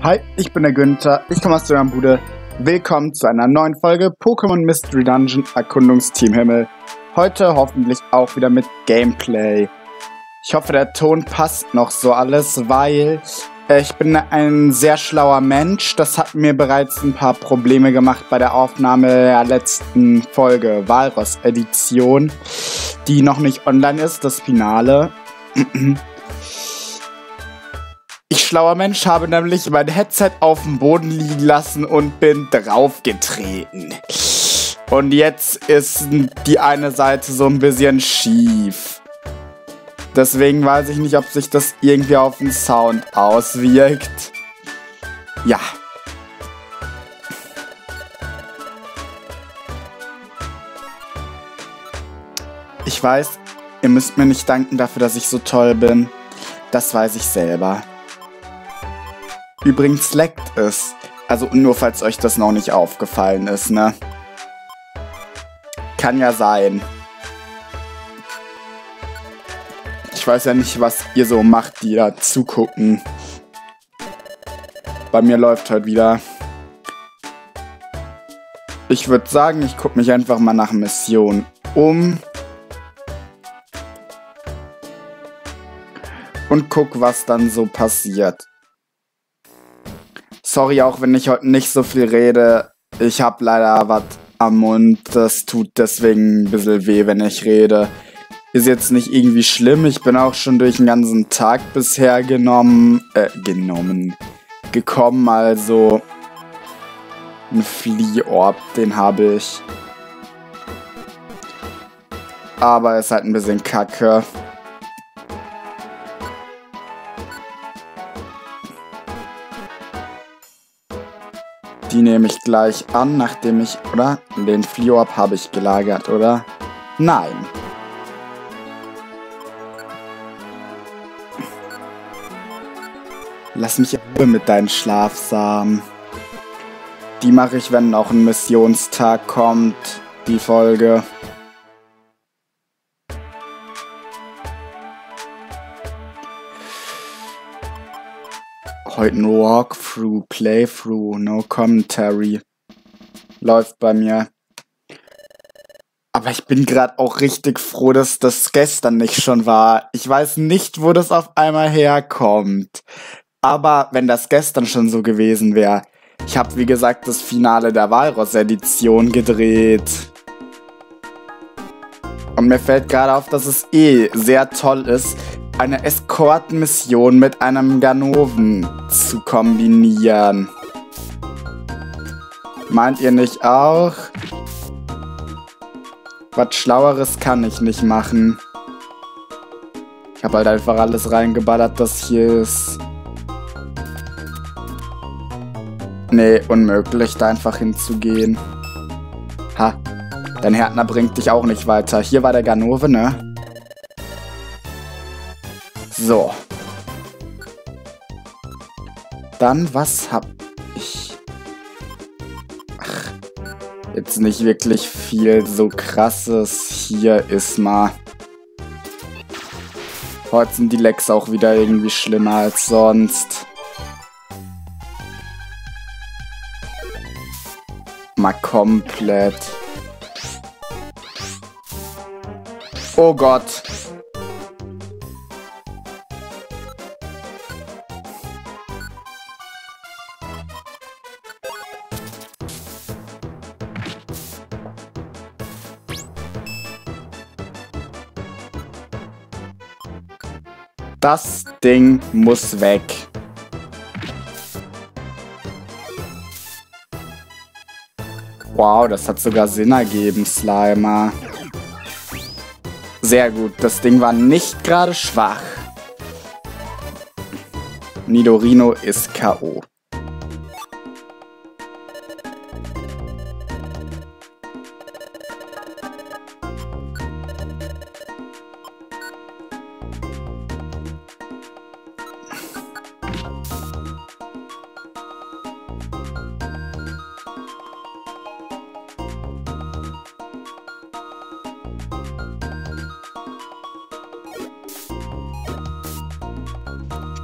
Hi, ich bin der Günther, ich komme aus der Bude. Willkommen zu einer neuen Folge Pokémon Mystery Dungeon Erkundungsteam Himmel. Heute hoffentlich auch wieder mit Gameplay. Ich hoffe, der Ton passt noch so alles, weil äh, ich bin ein sehr schlauer Mensch. Das hat mir bereits ein paar Probleme gemacht bei der Aufnahme der letzten Folge Walross Edition, die noch nicht online ist, das Finale. Ich schlauer Mensch habe nämlich mein Headset auf dem Boden liegen lassen und bin draufgetreten. Und jetzt ist die eine Seite so ein bisschen schief. Deswegen weiß ich nicht, ob sich das irgendwie auf den Sound auswirkt. Ja. Ich weiß, ihr müsst mir nicht danken dafür, dass ich so toll bin. Das weiß ich selber. Übrigens leckt es. Also nur falls euch das noch nicht aufgefallen ist, ne? Kann ja sein. Ich weiß ja nicht, was ihr so macht, die da zugucken. Bei mir läuft heute wieder. Ich würde sagen, ich gucke mich einfach mal nach Mission um. Und guck, was dann so passiert. Sorry auch, wenn ich heute nicht so viel rede. Ich habe leider was am Mund. Das tut deswegen ein bisschen weh, wenn ich rede. Ist jetzt nicht irgendwie schlimm. Ich bin auch schon durch den ganzen Tag bisher genommen. Äh, genommen. Gekommen, also. Ein Fliehorb, den habe ich. Aber ist halt ein bisschen kacke. Die nehme ich gleich an, nachdem ich, oder? Den Fliorb habe ich gelagert, oder? Nein. Lass mich in mit deinen Schlafsamen. Die mache ich, wenn noch ein Missionstag kommt, die Folge. Heute ein Walkthrough, Playthrough, no commentary. Läuft bei mir. Aber ich bin gerade auch richtig froh, dass das gestern nicht schon war. Ich weiß nicht, wo das auf einmal herkommt. Aber wenn das gestern schon so gewesen wäre. Ich habe, wie gesagt, das Finale der Walross-Edition gedreht. Und mir fällt gerade auf, dass es eh sehr toll ist, eine Eskortmission mit einem Ganoven zu kombinieren. Meint ihr nicht auch? Was Schlaueres kann ich nicht machen. Ich habe halt einfach alles reingeballert, das hier ist. Nee, unmöglich, da einfach hinzugehen. Ha, dein Härtner bringt dich auch nicht weiter. Hier war der Ganove, ne? So. Dann, was hab ich? Ach, jetzt nicht wirklich viel so krasses. Hier ist mal... Heute sind die Lecks auch wieder irgendwie schlimmer als sonst. Mal komplett. Oh Gott. Das Ding muss weg. Wow, das hat sogar Sinn ergeben, Slimer. Sehr gut, das Ding war nicht gerade schwach. Nidorino ist K.O.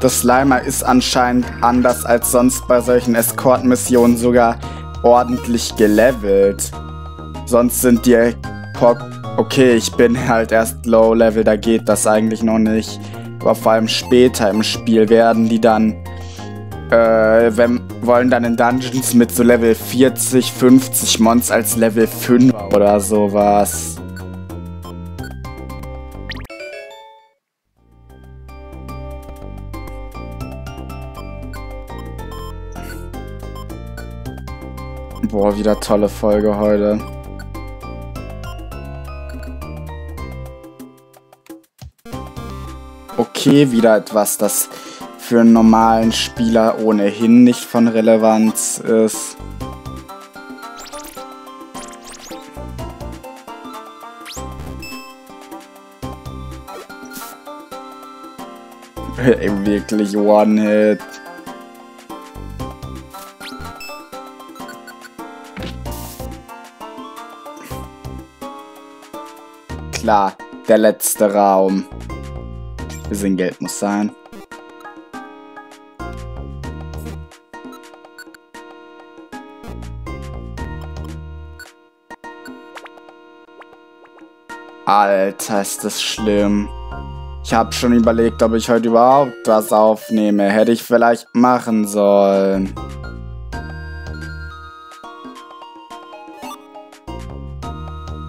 Das Slimer ist anscheinend anders als sonst bei solchen Escort-Missionen sogar ordentlich gelevelt. Sonst sind die Pok okay, ich bin halt erst Low-Level, da geht das eigentlich noch nicht. Aber vor allem später im Spiel werden die dann, äh, wenn, wollen dann in Dungeons mit so Level 40, 50 Mons als Level 5 oder sowas. Boah, wieder tolle Folge heute. Okay, wieder etwas, das für einen normalen Spieler ohnehin nicht von Relevanz ist. Wirklich One-Hit. Klar, der letzte Raum. Bisschen Geld muss sein. Alter, ist das schlimm. Ich habe schon überlegt, ob ich heute überhaupt was aufnehme. Hätte ich vielleicht machen sollen.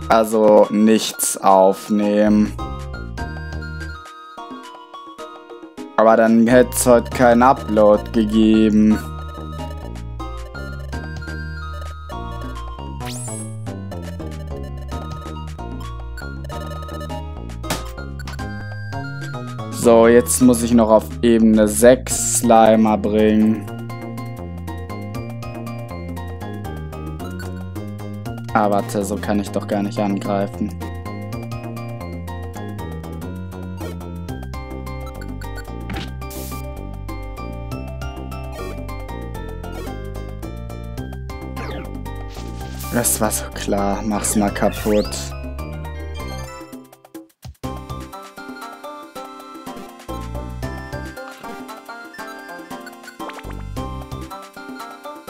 Also nichts aufnehmen. Aber dann hätte es heute keinen Upload gegeben. So, jetzt muss ich noch auf Ebene 6 Slimer bringen. Ah, warte, so kann ich doch gar nicht angreifen. Das war so klar. Mach's mal kaputt.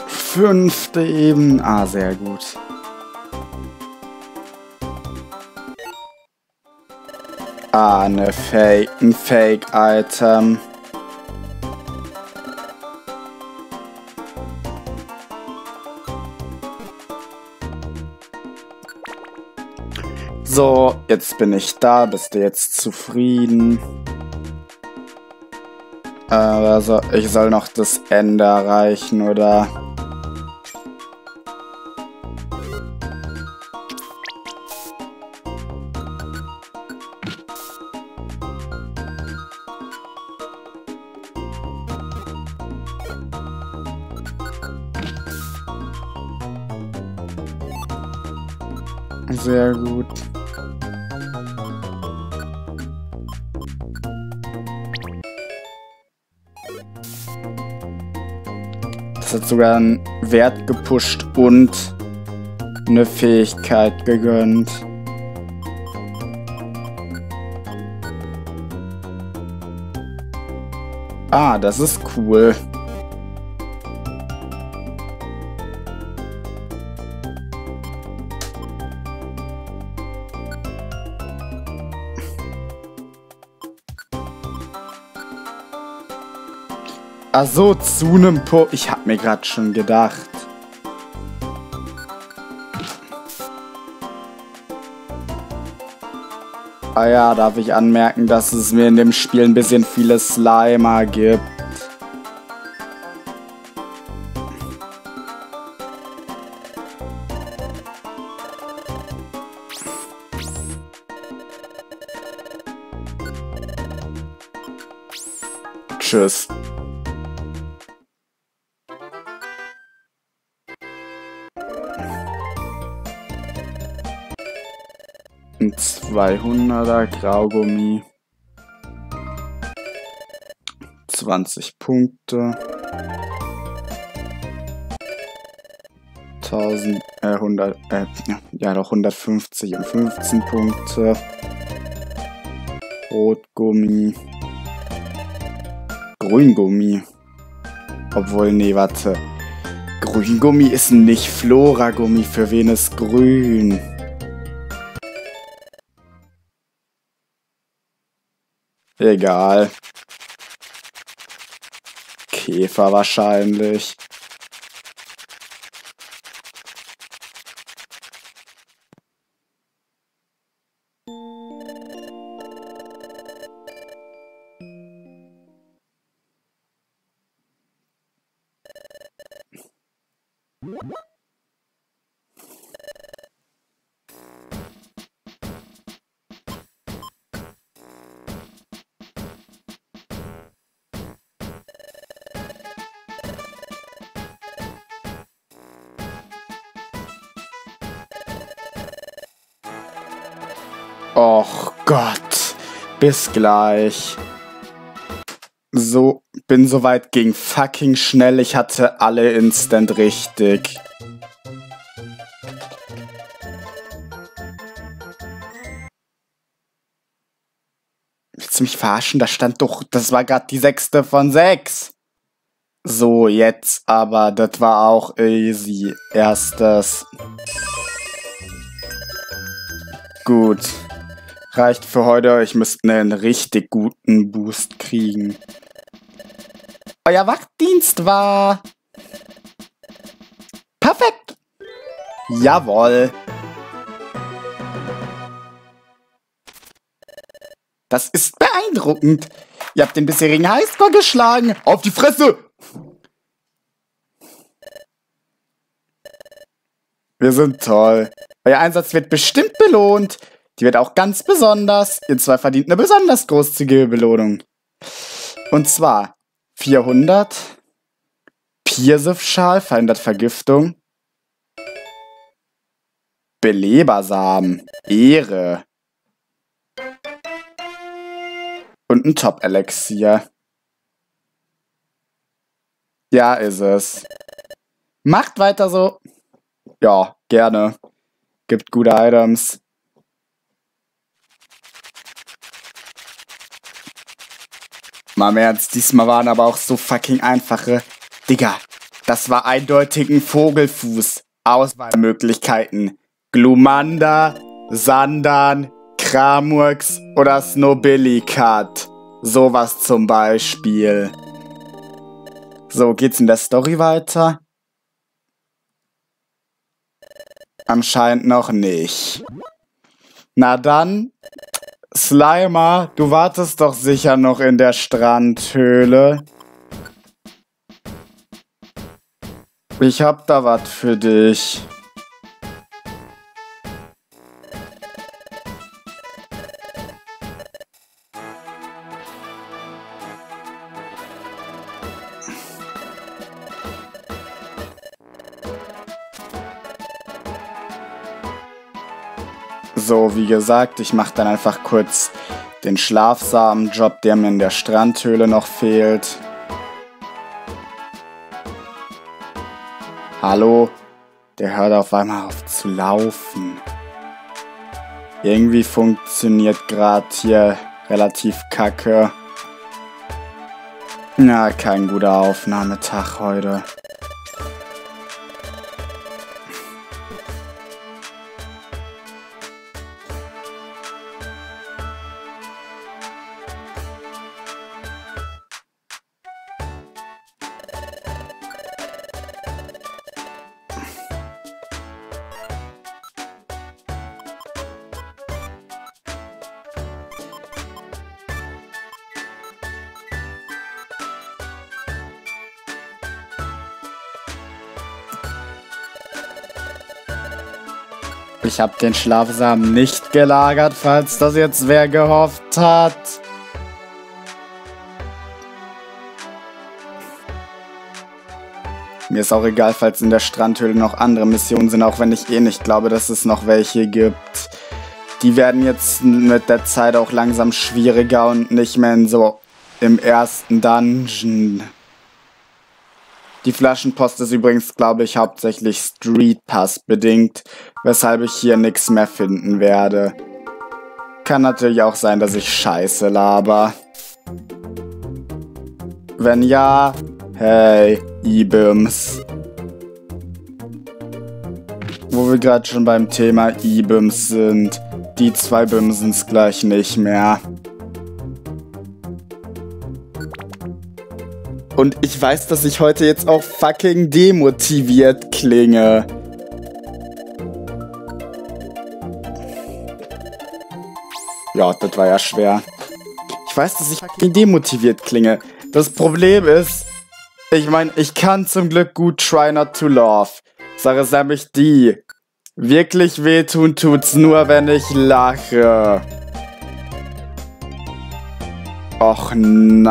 Fünfte Ebene. Ah, sehr gut. Ah, eine Fake, ein Fake-Item. So, jetzt bin ich da. Bist du jetzt zufrieden? Also, ich soll noch das Ende erreichen, oder? Hat sogar einen Wert gepusht und eine Fähigkeit gegönnt. Ah, das ist cool. Ach so, zu einem Po. Ich hab mir gerade schon gedacht. Ah ja, darf ich anmerken, dass es mir in dem Spiel ein bisschen viele Slimer gibt. Tschüss. 200er Graugummi. 20 Punkte. 1000, äh, 100, äh, ja doch 150 und 15 Punkte. Rotgummi. Grüngummi. Obwohl, nee, warte. Grüngummi ist nicht Flora-Gummi. Für wen ist grün? Egal. Käfer wahrscheinlich. Gott. Bis gleich. So, bin soweit ging fucking schnell. Ich hatte alle instant richtig. Willst du mich verarschen? Da stand doch, das war gerade die sechste von sechs. So, jetzt aber, das war auch easy. Erstes. Gut. Reicht für heute. Ich müsste einen richtig guten Boost kriegen. Euer Wachdienst war... Perfekt. Jawohl. Das ist beeindruckend. Ihr habt den bisherigen Highscore geschlagen. Auf die Fresse! Wir sind toll. Euer Einsatz wird bestimmt belohnt. Die wird auch ganz besonders. Ihr zwei verdient eine besonders großzügige Belohnung. Und zwar 400 Pirsif-Schal verhindert Vergiftung. Belebersamen. Ehre. Und ein Top-Elixier. Ja, ist es. Macht weiter so. Ja, gerne. Gibt gute Items. Mal im Ernst, diesmal waren aber auch so fucking einfache. Digga, das war eindeutig ein Vogelfuß. Auswahlmöglichkeiten. Glumanda, Sandan, Kramurks oder Snobillicat. Sowas zum Beispiel. So, geht's in der Story weiter? Anscheinend noch nicht. Na dann, Slimer, du wartest doch sicher noch in der Strandhöhle. Ich hab da was für dich. So, wie gesagt, ich mache dann einfach kurz den Schlafsamenjob, der mir in der Strandhöhle noch fehlt. Hallo? Der hört auf einmal auf zu laufen. Irgendwie funktioniert gerade hier relativ kacke. Na, kein guter Aufnahmetag heute. Ich habe den Schlafsamen nicht gelagert, falls das jetzt wer gehofft hat. Mir ist auch egal, falls in der Strandhöhle noch andere Missionen sind, auch wenn ich eh nicht glaube, dass es noch welche gibt. Die werden jetzt mit der Zeit auch langsam schwieriger und nicht mehr in so im ersten Dungeon. Die Flaschenpost ist übrigens, glaube ich, hauptsächlich Street Pass bedingt, weshalb ich hier nichts mehr finden werde. Kann natürlich auch sein, dass ich Scheiße laber. Wenn ja, hey, E-Bims. Wo wir gerade schon beim Thema E-Bims sind. Die zwei Bims sind's gleich nicht mehr. Und ich weiß, dass ich heute jetzt auch fucking demotiviert klinge. Ja, das war ja schwer. Ich weiß, dass ich fucking demotiviert klinge. Das Problem ist, ich meine, ich kann zum Glück gut Try Not to Love. Sache ist nämlich die. Wirklich wehtun tut's nur, wenn ich lache. Och nein.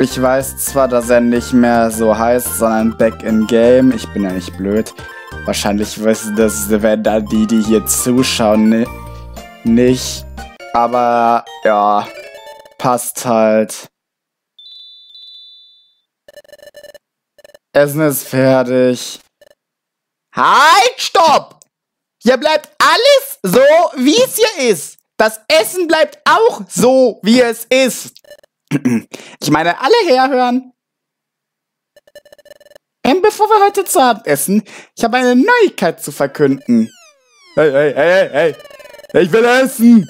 Ich weiß zwar, dass er nicht mehr so heißt, sondern Back in Game. Ich bin ja nicht blöd. Wahrscheinlich wissen das, wenn da die, die hier zuschauen, nicht. Aber ja, passt halt. Essen ist fertig. Halt, stopp! Hier bleibt alles so, wie es hier ist. Das Essen bleibt auch so, wie es ist. Ich meine, alle herhören. Ähm, bevor wir heute zu Abend essen, ich habe eine Neuigkeit zu verkünden. Hey, hey, hey, hey, hey, ich will essen.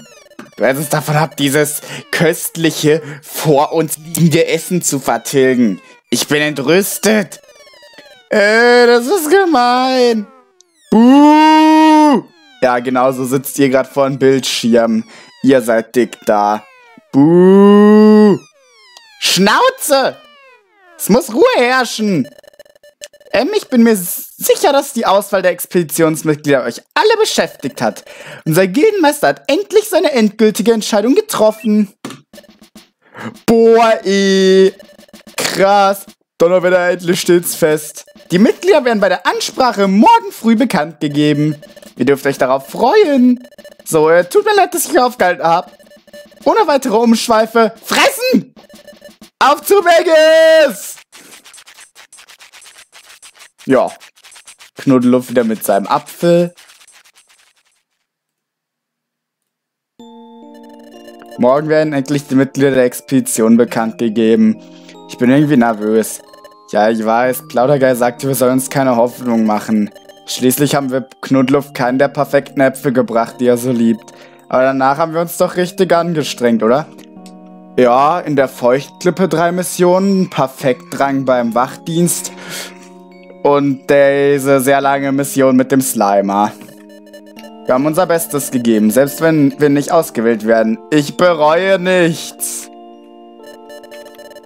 Du hältst es davon ab, dieses köstliche, vor uns liegende Essen zu vertilgen. Ich bin entrüstet. Äh, das ist gemein. Buh! Ja, genau so sitzt ihr gerade vor dem Bildschirm. Ihr seid dick da. Buh! Schnauze! Es muss Ruhe herrschen. Ähm, ich bin mir sicher, dass die Auswahl der Expeditionsmitglieder euch alle beschäftigt hat. Unser Gildenmeister hat endlich seine endgültige Entscheidung getroffen. Boah, eh. Krass. Donnerwetter, endlich steht's fest. Die Mitglieder werden bei der Ansprache morgen früh bekannt gegeben. Ihr dürft euch darauf freuen. So, äh, tut mir leid, dass ich aufgehalten habe. Ohne weitere Umschweife. Fressen! Auf zu Vegas! Ja. Knuddeluff wieder mit seinem Apfel. Morgen werden endlich die Mitglieder der Expedition bekannt gegeben. Ich bin irgendwie nervös. Ja, ich weiß, Plaudergeil sagte, wir sollen uns keine Hoffnung machen. Schließlich haben wir Knuddeluff keinen der perfekten Äpfel gebracht, die er so liebt. Aber danach haben wir uns doch richtig angestrengt, oder? Ja, in der Feuchtklippe drei Missionen, Perfektdrang beim Wachdienst und diese sehr lange Mission mit dem Slimer. Wir haben unser Bestes gegeben, selbst wenn wir nicht ausgewählt werden. Ich bereue nichts.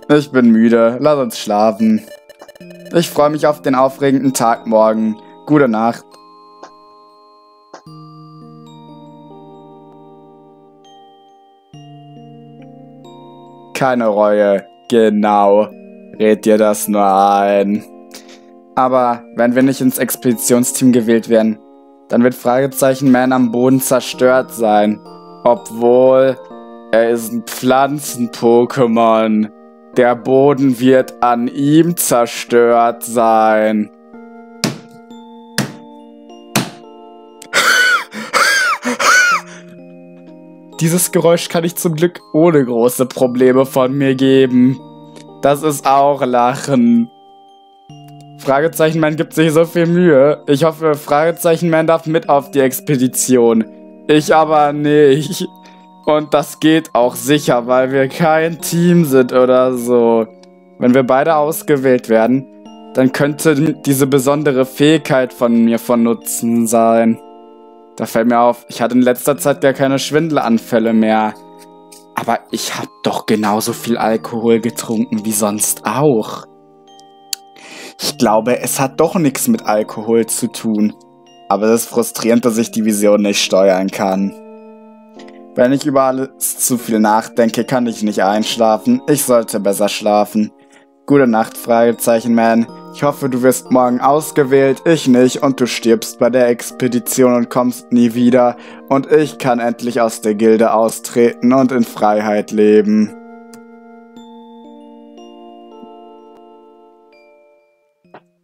Ich bin müde, lass uns schlafen. Ich freue mich auf den aufregenden Tag morgen. Gute Nacht. Keine Reue. Genau. Red dir das nur ein. Aber wenn wir nicht ins Expeditionsteam gewählt werden, dann wird Fragezeichen Man am Boden zerstört sein. Obwohl, er ist ein Pflanzen-Pokémon. Der Boden wird an ihm zerstört sein. Dieses Geräusch kann ich zum Glück ohne große Probleme von mir geben. Das ist auch Lachen. Fragezeichenman gibt sich so viel Mühe. Ich hoffe, Fragezeichenman darf mit auf die Expedition. Ich aber nicht. Und das geht auch sicher, weil wir kein Team sind oder so. Wenn wir beide ausgewählt werden, dann könnte diese besondere Fähigkeit von mir von Nutzen sein. Da fällt mir auf, ich hatte in letzter Zeit gar keine Schwindelanfälle mehr. Aber ich hab doch genauso viel Alkohol getrunken wie sonst auch. Ich glaube, es hat doch nichts mit Alkohol zu tun. Aber es ist frustrierend, dass ich die Vision nicht steuern kann. Wenn ich über alles zu viel nachdenke, kann ich nicht einschlafen. Ich sollte besser schlafen. Gute Nacht, Fragezeichen Man. Ich hoffe, du wirst morgen ausgewählt, ich nicht, und du stirbst bei der Expedition und kommst nie wieder. Und ich kann endlich aus der Gilde austreten und in Freiheit leben.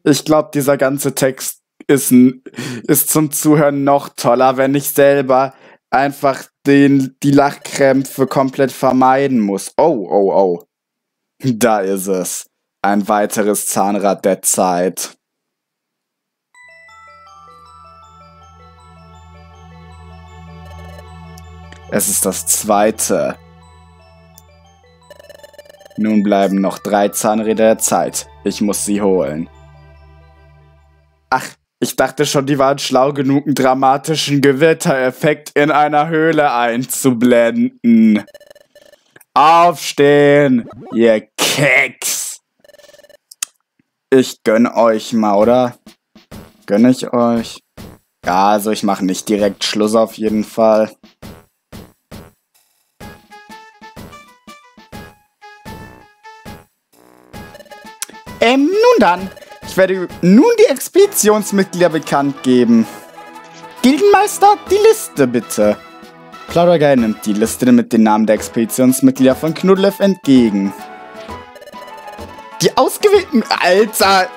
Ich glaube, dieser ganze Text ist, ist zum Zuhören noch toller, wenn ich selber einfach den, die Lachkrämpfe komplett vermeiden muss. Oh, oh, oh. Da ist es. Ein weiteres Zahnrad der Zeit. Es ist das zweite. Nun bleiben noch drei Zahnräder der Zeit. Ich muss sie holen. Ach, ich dachte schon, die waren schlau genug, einen dramatischen Gewittereffekt in einer Höhle einzublenden. Aufstehen, ihr Keks! Ich gönn euch mal, oder? Gönn ich euch? Ja, also ich mache nicht direkt Schluss auf jeden Fall. Ähm, nun dann. Ich werde nun die Expeditionsmitglieder bekannt geben. Gildenmeister, die Liste bitte. Plaudergeil nimmt die Liste mit den Namen der Expeditionsmitglieder von Knudlev entgegen. Die ausgewählten... Alter!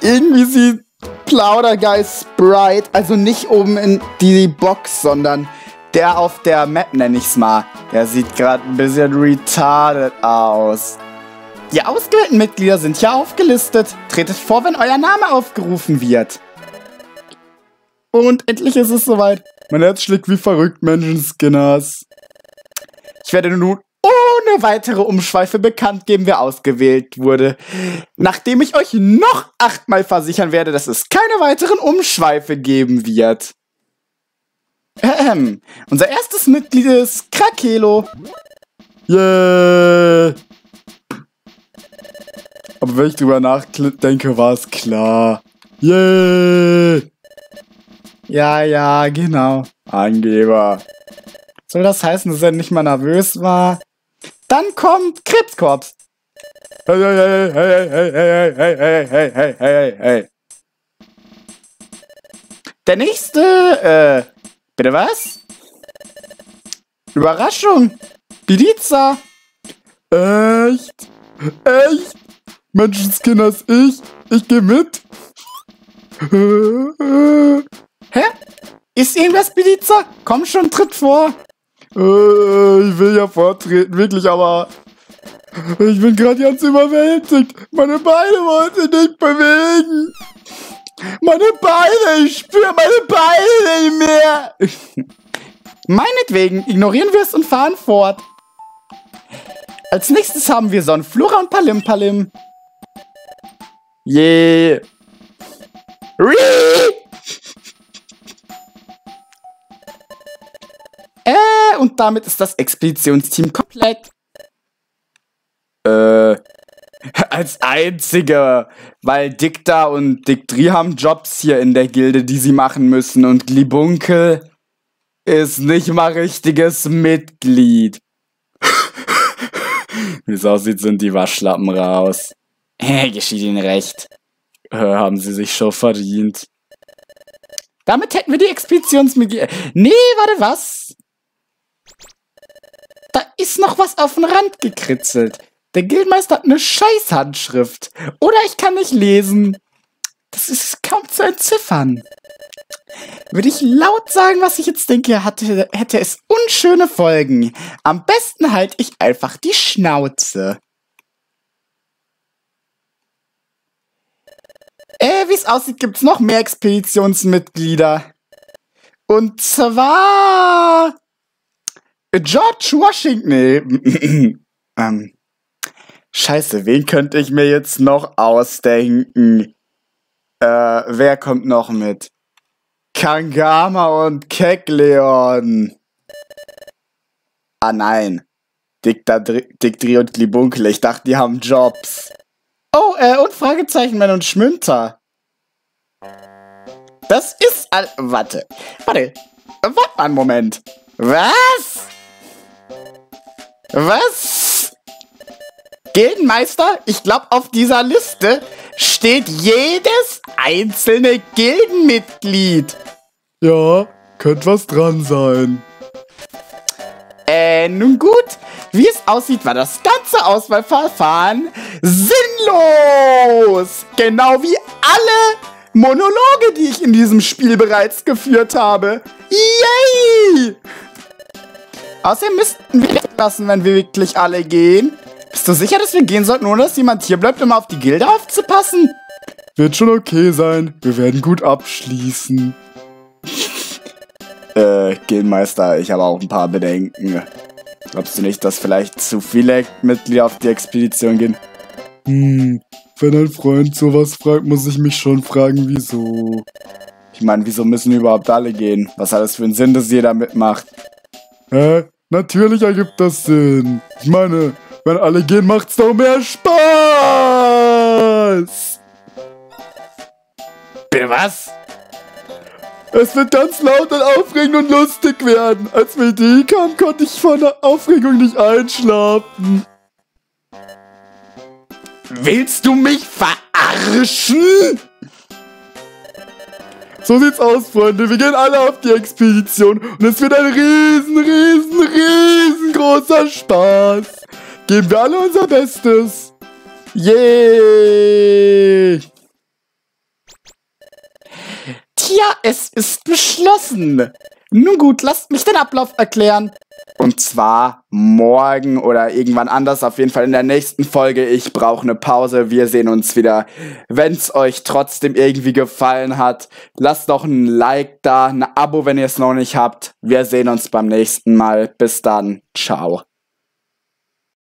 Irgendwie sieht Plaudergeil Sprite, also nicht oben in die Box, sondern der auf der Map, nenne ich's mal. Der sieht gerade ein bisschen retarded aus. Die ausgewählten Mitglieder sind hier aufgelistet. Tretet vor, wenn euer Name aufgerufen wird. Und endlich ist es soweit. Mein Herz schlägt wie verrückt, Menschenskinners. Ich werde nun ohne weitere Umschweife bekannt geben, wer ausgewählt wurde. Nachdem ich euch noch achtmal versichern werde, dass es keine weiteren Umschweife geben wird. Ähm, unser erstes Mitglied ist Krakelo. Yeah. Aber wenn ich drüber nachdenke, war es klar. Yeah! Ja, ja, genau. Angeber. Soll das heißen, dass er nicht mal nervös war? Dann kommt Krebskorps. Hey, hey, hey, hey, hey, hey, hey, hey, hey, hey, hey, hey. Der nächste, äh, bitte was? Überraschung. Pizza. Echt? Echt? Menschenskinders, ich, ich geh mit. Hä? Ist irgendwas, Pizza? Komm schon, tritt vor. Äh, ich will ja vortreten, wirklich, aber ich bin gerade ganz überwältigt. Meine Beine wollten sich nicht bewegen. Meine Beine, ich spüre meine Beine nicht mehr. Meinetwegen, ignorieren wir es und fahren fort. Als nächstes haben wir Sonnenflora und Palim Palim. Yeah. äh, und damit ist das Expeditionsteam komplett. Äh, als einziger, weil Dikta und Diktri haben Jobs hier in der Gilde, die sie machen müssen und Glibunkel ist nicht mal richtiges Mitglied. Wie es aussieht, sind die Waschlappen raus. Geschieht Ihnen recht. Haben Sie sich schon verdient. Damit hätten wir die Expeditionsmitglieder. Nee, warte, was? Da ist noch was auf den Rand gekritzelt. Der Guildmeister hat eine Scheißhandschrift. Oder ich kann nicht lesen. Das ist kaum zu entziffern. Würde ich laut sagen, was ich jetzt denke, hatte, hätte es unschöne Folgen. Am besten halte ich einfach die Schnauze. Äh, wie es aussieht, gibt es noch mehr Expeditionsmitglieder. Und zwar George Washington. Nee. ähm, scheiße, wen könnte ich mir jetzt noch ausdenken? Äh, wer kommt noch mit? Kangama und Kekleon. Ah nein. Dick, Dri und Glibunkel. Ich dachte, die haben Jobs. Oh, äh, und Fragezeichenmann und Schmünter. Das ist all... Warte. Warte. Warte mal einen Moment. Was? Was? Gildenmeister, ich glaube, auf dieser Liste steht jedes einzelne Gildenmitglied. Ja, könnte was dran sein. Äh, nun gut. Wie es aussieht, war das ganze Auswahlverfahren sinnlos. Genau wie alle Monologe, die ich in diesem Spiel bereits geführt habe. Yay! Außerdem müssten wir lassen, wenn wir wirklich alle gehen. Bist du sicher, dass wir gehen sollten, ohne dass jemand hier bleibt, um auf die Gilde aufzupassen? Wird schon okay sein. Wir werden gut abschließen. äh, Gildenmeister, ich habe auch ein paar Bedenken. Glaubst du nicht, dass vielleicht zu viele Mitglieder auf die Expedition gehen? Hm, wenn ein Freund sowas fragt, muss ich mich schon fragen, wieso. Ich meine, wieso müssen überhaupt alle gehen? Was hat es für einen Sinn, dass jeder mitmacht? Hä? Natürlich ergibt das Sinn. Ich meine, wenn alle gehen, macht's doch mehr Spaß! Bitte was? Es wird ganz laut und aufregend und lustig werden. Als mir die kam, konnte ich vor der Aufregung nicht einschlafen. Willst du mich verarschen? So sieht's aus, Freunde. Wir gehen alle auf die Expedition und es wird ein riesen, riesen, riesengroßer Spaß. Geben wir alle unser Bestes. Yay! Tja, es ist beschlossen. Nun gut, lasst mich den Ablauf erklären. Und zwar morgen oder irgendwann anders, auf jeden Fall in der nächsten Folge. Ich brauche eine Pause. Wir sehen uns wieder. Wenn es euch trotzdem irgendwie gefallen hat, lasst doch ein Like da, ein Abo, wenn ihr es noch nicht habt. Wir sehen uns beim nächsten Mal. Bis dann. Ciao.